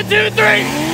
One, two, three.